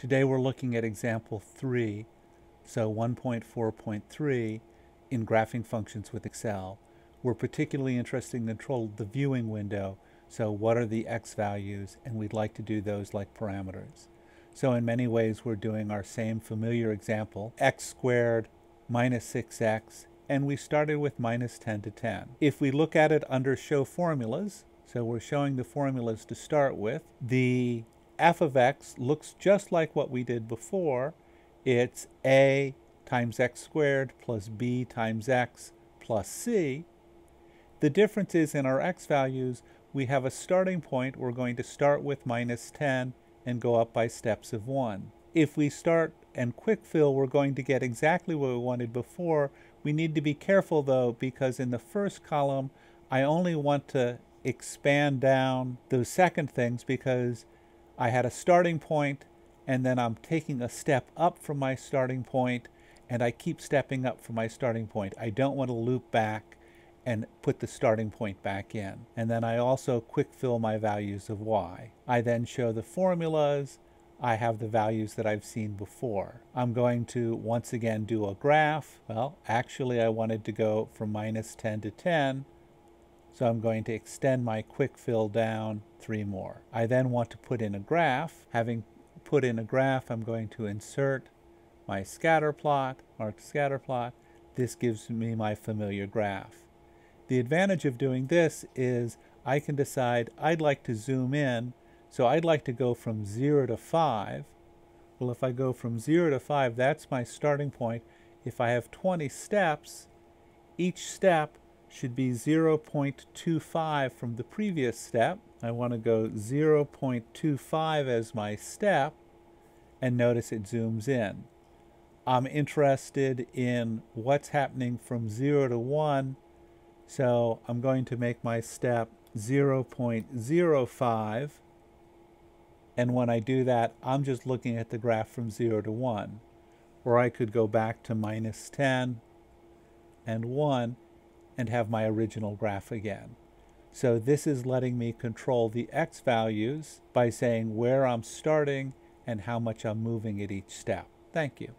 Today we're looking at example 3, so 1.4.3 in graphing functions with Excel. We're particularly interested in control the viewing window, so what are the x values, and we'd like to do those like parameters. So in many ways we're doing our same familiar example, x squared minus 6x, and we started with minus 10 to 10. If we look at it under show formulas, so we're showing the formulas to start with, the f of x looks just like what we did before. It's a times x squared plus b times x plus c. The difference is in our x values, we have a starting point. We're going to start with minus 10 and go up by steps of 1. If we start and quick fill, we're going to get exactly what we wanted before. We need to be careful though, because in the first column, I only want to expand down those second things because I had a starting point and then I'm taking a step up from my starting point and I keep stepping up from my starting point. I don't want to loop back and put the starting point back in. And then I also quick fill my values of y. I then show the formulas. I have the values that I've seen before. I'm going to once again do a graph. Well, actually I wanted to go from minus 10 to 10. So I'm going to extend my quick fill down three more. I then want to put in a graph. Having put in a graph, I'm going to insert my scatter plot, mark scatter plot. This gives me my familiar graph. The advantage of doing this is I can decide I'd like to zoom in, so I'd like to go from 0 to 5. Well, if I go from 0 to 5, that's my starting point. If I have 20 steps, each step should be 0.25 from the previous step. I want to go 0.25 as my step, and notice it zooms in. I'm interested in what's happening from 0 to 1, so I'm going to make my step 0.05, and when I do that, I'm just looking at the graph from 0 to 1. Or I could go back to minus 10 and 1, and have my original graph again. So this is letting me control the x values by saying where I'm starting and how much I'm moving at each step. Thank you.